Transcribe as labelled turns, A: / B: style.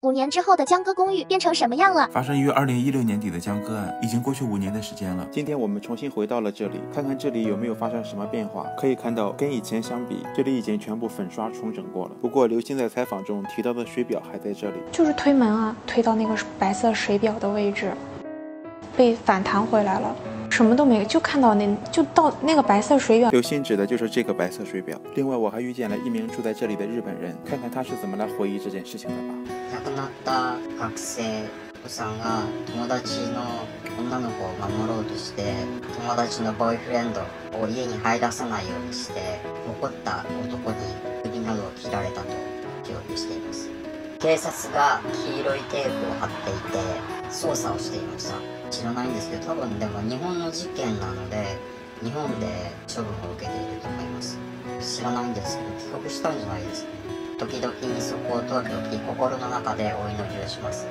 A: 五年之后的江歌公寓变成什么样了？
B: 发生于二零一六年底的江歌案，已经过去五年的时间了。
C: 今天我们重新回到了这里，看看这里有没有发生什么变化。可以看到，跟以前相比，这里已经全部粉刷重整过了。不过，刘星在采访中提到的水表还在这里，
D: 就是推门啊，推到那个白色水表的位置，被反弹回来了。什么都没有，就看到那就到那个白色水表。
C: 刘鑫指的就是这个白色水表。另外，我还遇见了一名住在这里的日本人，看看他是怎么来回忆这件事情的吧。
E: 亡くなった学生さんが友達の女の子を守ろうとして友達のボーイフレンドを家に入らさないようにして怒った男に 警察が黄色いテープを貼っていて捜査をしていました。知らないんですけど多分でも日本の事件なので日本で処分を受けていると思います。知らないんですけど帰国したんじゃないですか時々にそこを通るとき心の中でお祈りをします。